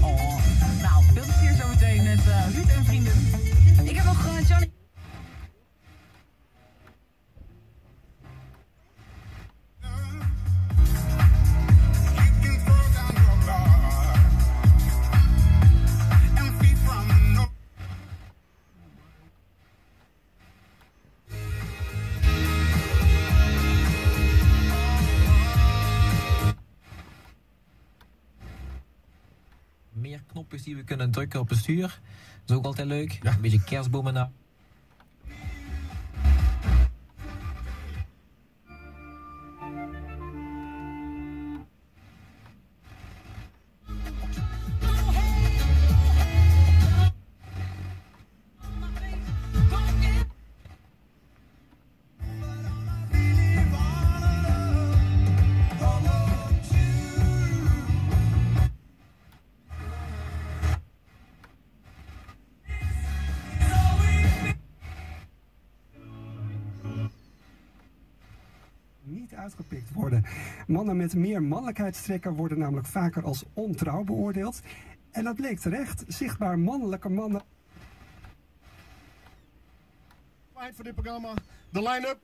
Oh. Nou, veel plezier zometeen met uh, Ruud en vrienden. Ik heb nog uh, Johnny... knopjes die we kunnen drukken op het stuur. Dat is ook altijd leuk. Een beetje kerstbomen uitgepikt worden. Mannen met meer mannelijkheidstrekken worden namelijk vaker als ontrouw beoordeeld. En dat bleek terecht. Zichtbaar mannelijke mannen. voor dit programma. De line-up.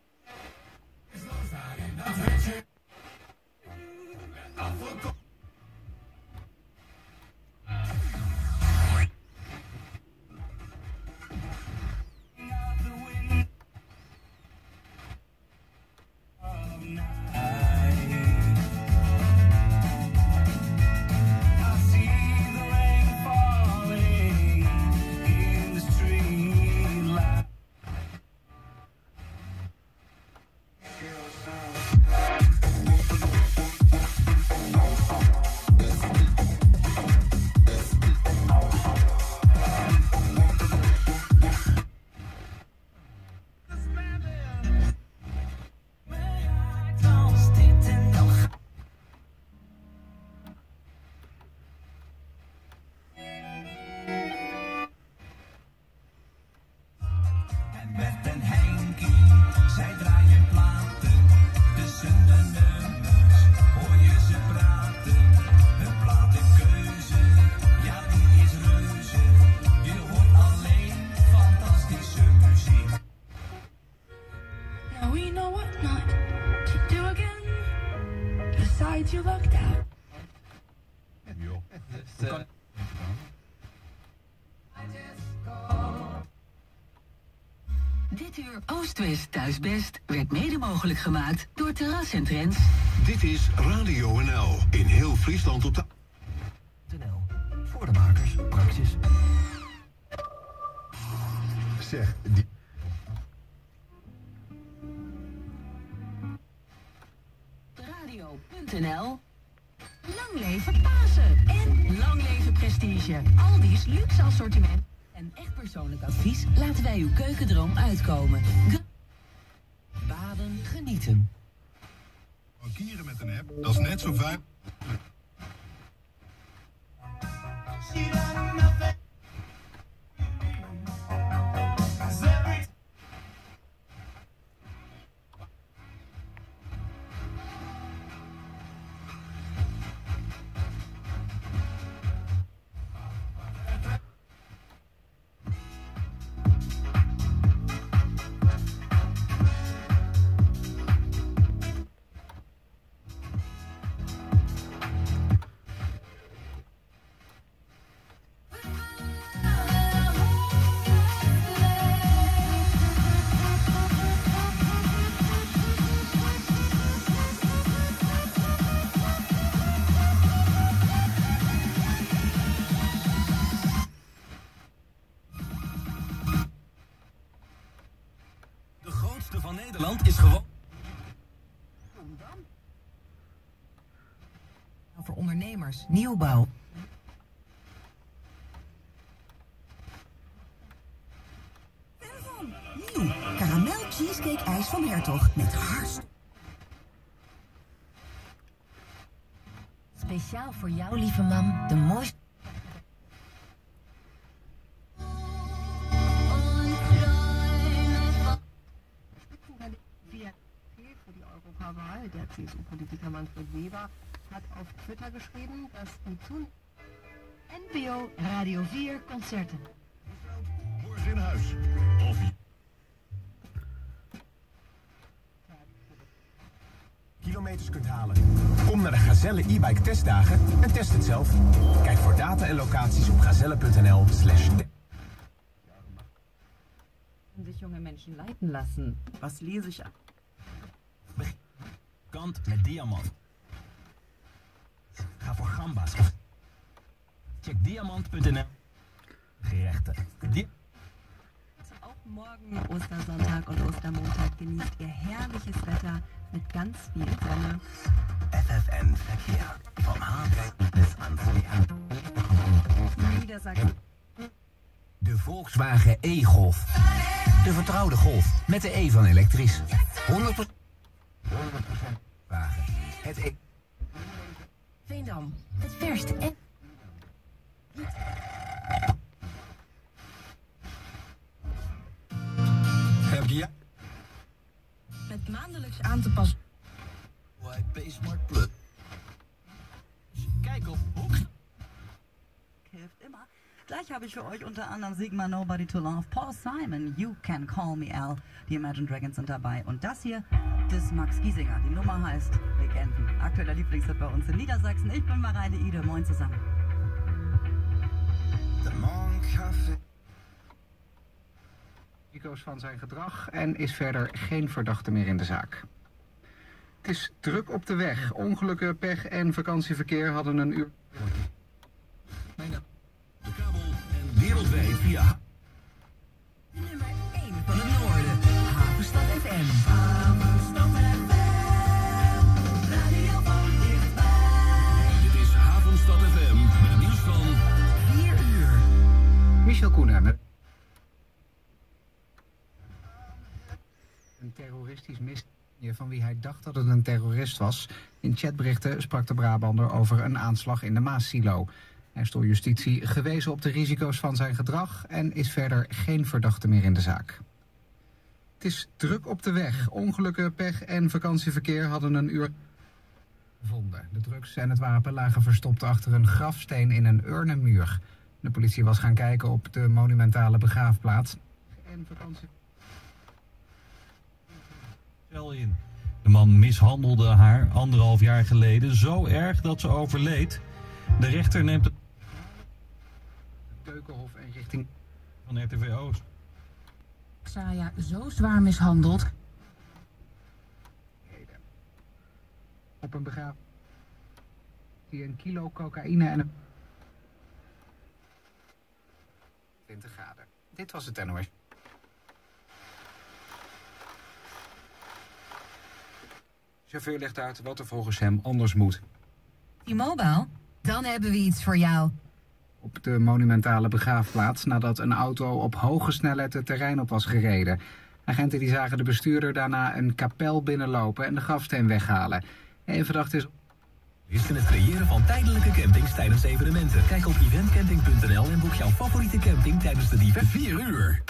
Out. Dus, eh, Dit uur Oost-West Thuisbest werd mede mogelijk gemaakt door Terras en Trends. Dit is Radio NL. In heel Friesland op de... NL. Voor de makers, praxis. Zeg, die... Radio.nl Lang leven Pasen en lang leven Prestige. Aldi's luxe assortiment en echt persoonlijk advies laten wij uw keukendroom uitkomen. Baden, genieten. Bankieren met een app, dat is net zo fijn. Nederland is gewoon. Voor ondernemers, nieuwbouw. Nieuw. Karamel cheesecake ijs van Hertog met hars. Speciaal voor jou, lieve mam, de mooiste. Europawahl, der CSU-Politiker Manfred Weber hat auf Twitter geschrieben, dass die Tun NPO Radio 4 Concerten. Morgen in huis. Kilometers kunt halen. Kom naar de Gazelle e-bike testdagen en test het zelf. Kijk voor data en locaties op gazelle.nl slash sich junge Menschen leiten lassen. Was lese ich ab? Met diamant. Ga voor gamba's. Check diamant.nl. Gerechten. Di Auch morgen Ostersonntag und Ostermontag genießt ihr herrliches Wetter mit ganz viel Sonne. FFN Verkehr. Vom Hafen bis ans Meer. Niedersachsen. De Volkswagen e-Golf. De vertrouwde Golf met de E van elektrisch. 100% 100% wagen. Het e Veendam, het verste en... Heb je Met maandelijks aan te passen. YP Smart Plus. Kijk op hoek. hilft immer. Gleich habe ich für euch unter anderem Sigma Nobody to Love, Paul Simon, You Can Call Me Al, die Imagine Dragons sind dabei. Und das hier, das ist Max Giesinger. Die Nummer heißt Legenden. Aktueller Lieblingshit bei uns in Niedersachsen. Ich bin Mareile Ide. Moin zusammen. risico's van zijn gedrag en is verder geen verdachte meer in de zaak. Het is druk op de weg. Ongelukken, pech en vakantieverkeer hadden een uur. Wereldwijd via Nummer 1 van het noorden. Havenstad FM. Michel Koenen met. Een terroristisch misdrijf van wie hij dacht dat het een terrorist was. In chatberichten sprak de Brabander over een aanslag in de Maassilo. Hij is door justitie gewezen op de risico's van zijn gedrag en is verder geen verdachte meer in de zaak. Het is druk op de weg. Ongelukken, pech en vakantieverkeer hadden een uur gevonden. De drugs en het wapen lagen verstopt achter een grafsteen in een urnenmuur. De politie was gaan kijken op de monumentale begraafplaats. En vakantie... cel in. De man mishandelde haar anderhalf jaar geleden zo erg dat ze overleed. De rechter neemt het Keukenhof en richting van RTV Oost. Xaya zo zwaar mishandeld. op een begraafplaats. Die een kilo cocaïne en een... 20 graden. Dit was het NOS. Chauffeur legt uit wat er volgens hem anders moet. T-Mobile? Dan hebben we iets voor jou. Op de monumentale begraafplaats nadat een auto op hoge snelheid het terrein op was gereden. Agenten die zagen de bestuurder daarna een kapel binnenlopen en de grafsteen weghalen. Eén verdachte is Is in het creëren van tijdelijke campings tijdens evenementen. Kijk op eventcamping.nl en boek jouw favoriete camping tijdens de diverse 4 uur.